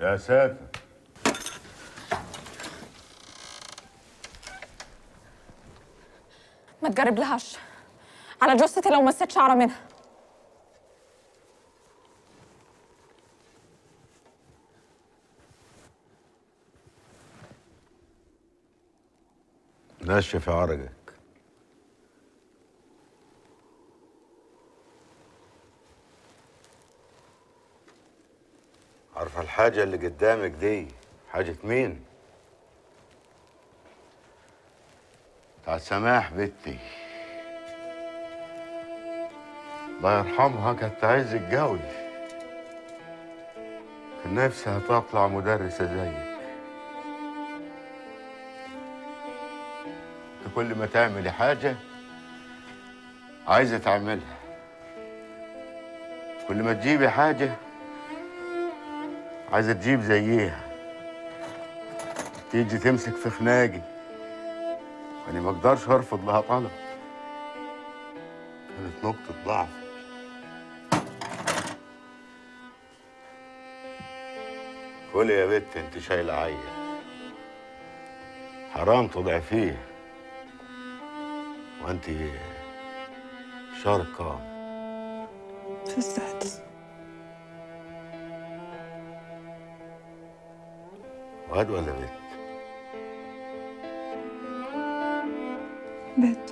يا ساتر. ما تجرب لهاش. على جثتي لو مسيت شعره منها. نشف عرجك عارفة الحاجة اللي قدامك دي؟ حاجة مين؟ بتاع سماح بنتي. الله يرحمها كانت عايز تتجوز. كان نفسها تطلع مدرسة زيك. انت كل ما تعملي حاجة عايزة تعملها. كل ما تجيبي حاجة عايزة تجيب زيها. تيجي تمسك في خناقي. أنا ما أقدرش أرفض لها طلب. كانت نقطة ضعف. كلي يا بت انت شايلة عيل. حرام تضعفيه. وانت شهر كام في السادس. واد ولا بنت بيت.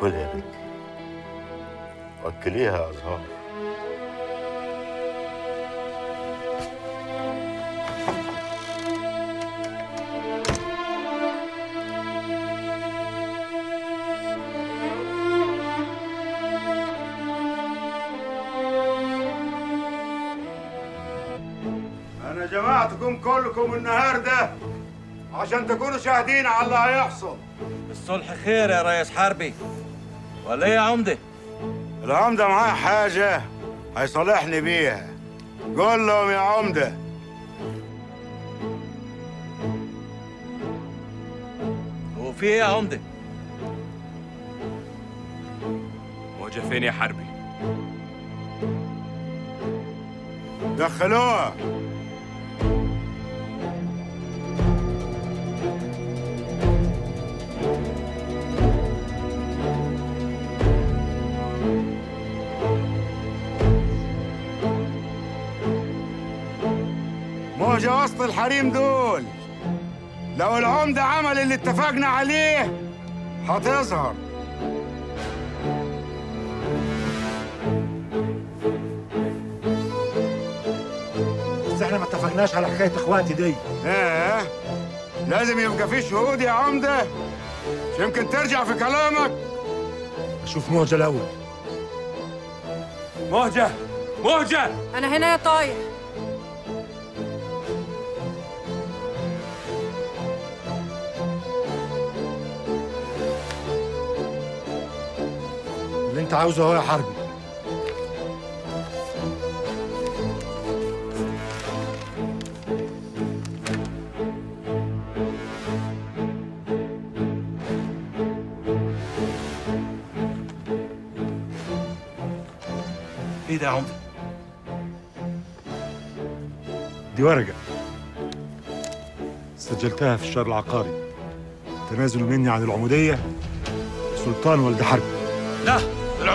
كلها يا بنتي. وكليها يا أزهار. جمعتكم كلكم النهاردة عشان تكونوا شاهدين على اللي هيحصل. الصلح خير يا ريس حربي. ولا إيه يا عمدة؟ العمدة معاه حاجة هيصالحني بيها. قول لهم يا عمدة. هو في إيه يا عمدة؟ موجة فين يا حربي؟ دخلوها. وسط الحريم دول. لو العمدة عمل اللي اتفقنا عليه هتظهر. بس إحنا ما اتفقناش على حكاية اخواتي دي. إيه؟ لازم يبقى في شهود يا عمدة. مش يمكن ترجع في كلامك. أشوف موجة الأول. موجة! موجة! أنا هنا يا طايح انت عاوزه هو يا حربي. إيه ده يا عمده دي ورقة. سجلتها في الشهر العقاري. تنازل مني عن العمودية سلطان ولد حرب. لا.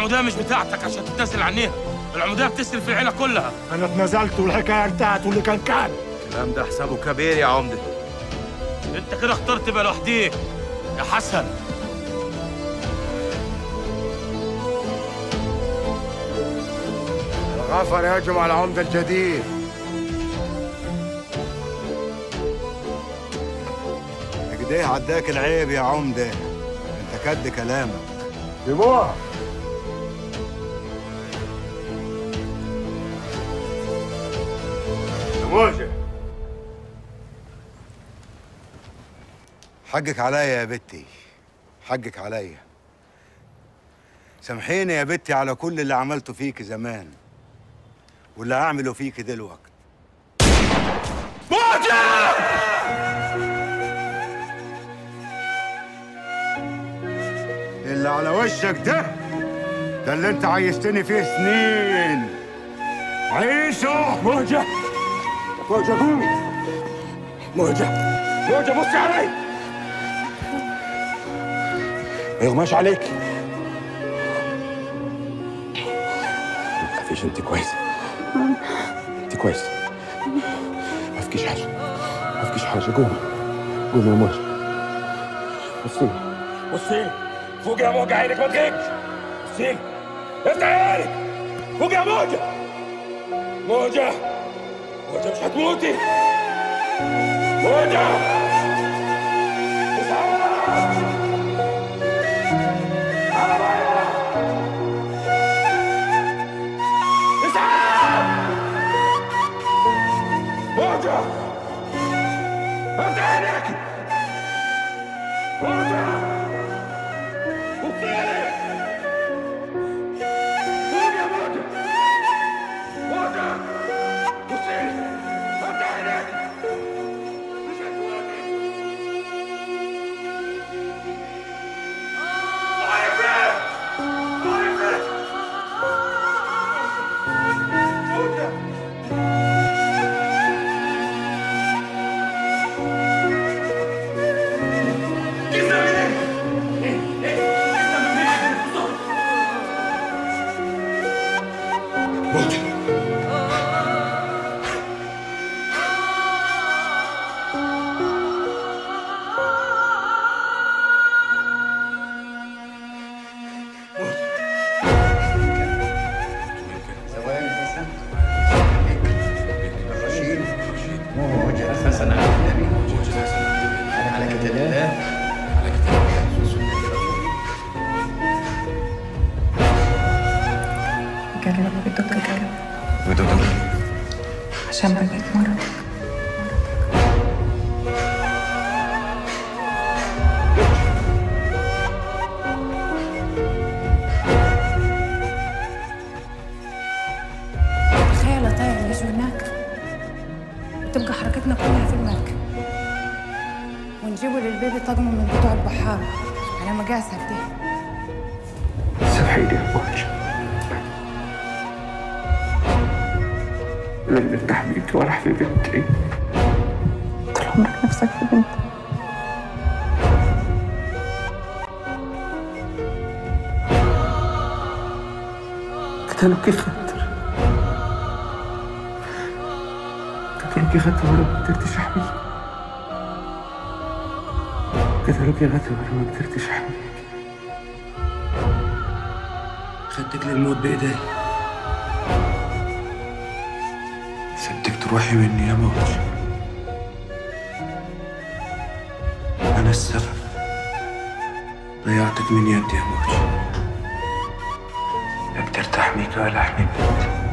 العموديه مش بتاعتك عشان تتنازل عنيها. العموديه بتسري في العيلة كلها. أنا اتنازلت والحكاية انتهت واللي كان كان. الكلام ده حسابه كبير يا عمدة. أنت كده اخترت تبقى لوحديك يا حسن. الغفر يهجم على العمدة الجديد. كده عداك العيب يا عمدة. انت كد كلامك. دموع. موجة. حقك عليا يا بنتي. حقك عليا. سامحيني يا بنتي على كل اللي عملته فيك زمان. واللي هعمله فيك دلوقتي موجة! اللي على وشك ده ده اللي انت عايزتني فيه سنين. عيشه! موجة! موجة قومي موجة موجة بصي علي ما يغماش عليك ما تخافيش انت كويسة انت كويسة ما فيكيش حاجة ما فيكيش حاجة قومي قومي يا موجة بصي بصي فوق يا موجة عينك ما تغيبش بصي افتحي عينك فوق يا موجة موجة موجة مش هتموتي موجة موجة افتح عينك موجة عشان بقيت مرض تخيل طاير يجوا هناك. وتبقى حركتنا كلها في المركب. ونجيبوا للبيبي طقم من بتوع البحارة على مقاسها دي. سامحيني يا موجة لن تحميك ولا في بنتي طول عمرك نفسك في بنت قتلوك خاطر؟ قتلوك خاطر وأنا ما قدرتش أحميك. قتلوك خاطر وأنا ما قدرتش أحميك. خدتك للموت بايدي تروحي مني يا موج أنا السبب. ضيعتك من يدي يا موج لا قدرت احميك ولا بنتي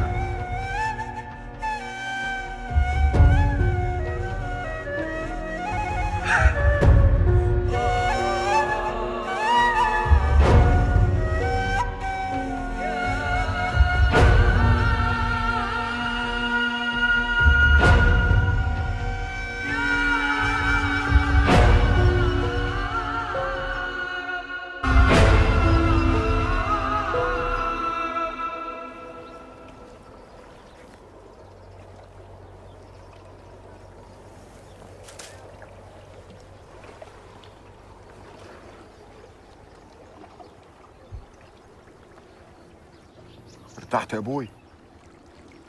ارتحت يا أبوي.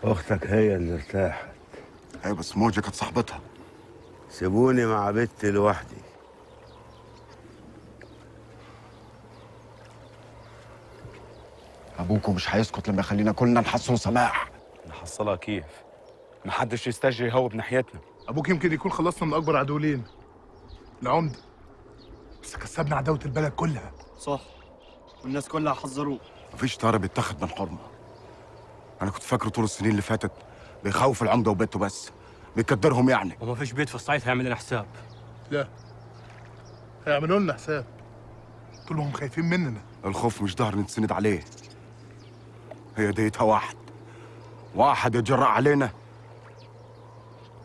أختك هي اللي ارتاحت. أيوه بس موجة كانت صاحبتها. سيبوني مع بنتي لوحدي. أبوكم مش هيسكت لما يخلينا كلنا نحصل سماح. نحصلها كيف؟ محدش يستجري يهوب ناحيتنا أبوك يمكن يكون خلصنا من أكبر عدو لينا العمده بس كسبنا عداوة البلد كلها. صح. والناس كلها حذروه. مفيش طار بيتاخد من حرمة. أنا كنت فاكره طول السنين اللي فاتت بيخوف العمدة وبيته بس بيكدرهم يعني. وما فيش بيت في الصعيد هيعمل لنا حساب. لا هيعملوا لنا حساب. طول ما هم خايفين مننا. الخوف مش ظهر نتسند عليه. هي ديتها واحد. واحد يتجرأ علينا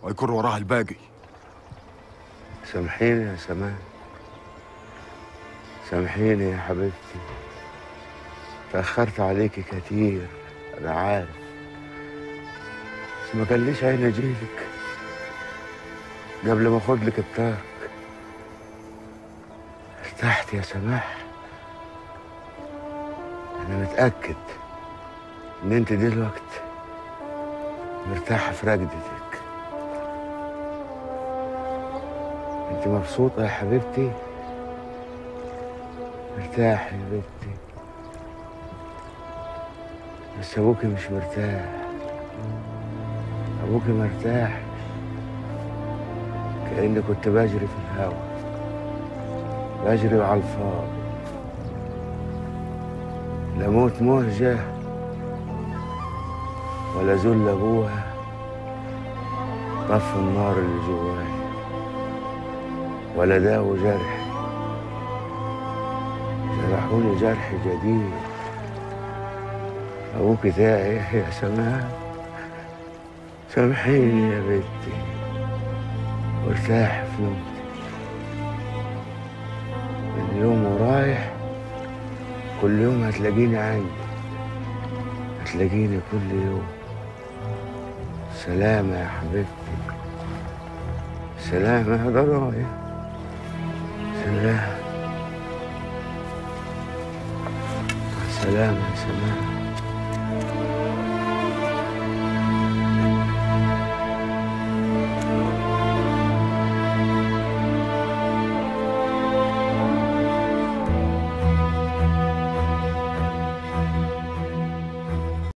ويكون وراها الباقي. سامحيني يا سمان سامحيني يا حبيبتي. تأخرت عليكي كتير. أنا عارف. بس ما كان ليش عين أجيلك قبل ما أخد لك الطاق. ارتحت يا سماح. أنا متأكد إن أنت دلوقتي مرتاحة في رقدتك أنت مبسوطة يا حبيبتي؟ مرتاح يا بنتي بس أبوكي مش مرتاح. أبوكي مرتاح كأني كنت بجري في الهوا. بجري على الفاضي. لا موت مهجة ولا ذل أبوها طفوا النار اللي جواي ولا داووا جرحي جرحوني جرح جديد. أبوك تايه يا سماح سامحيني يا بنتي. وارتاح في نومتي من يوم ورايح كل يوم هتلاقيني عندي. هتلاقيني كل يوم. سلامة يا حبيبتي. سلامة يا ضرايا سلام. سلامة يا سلام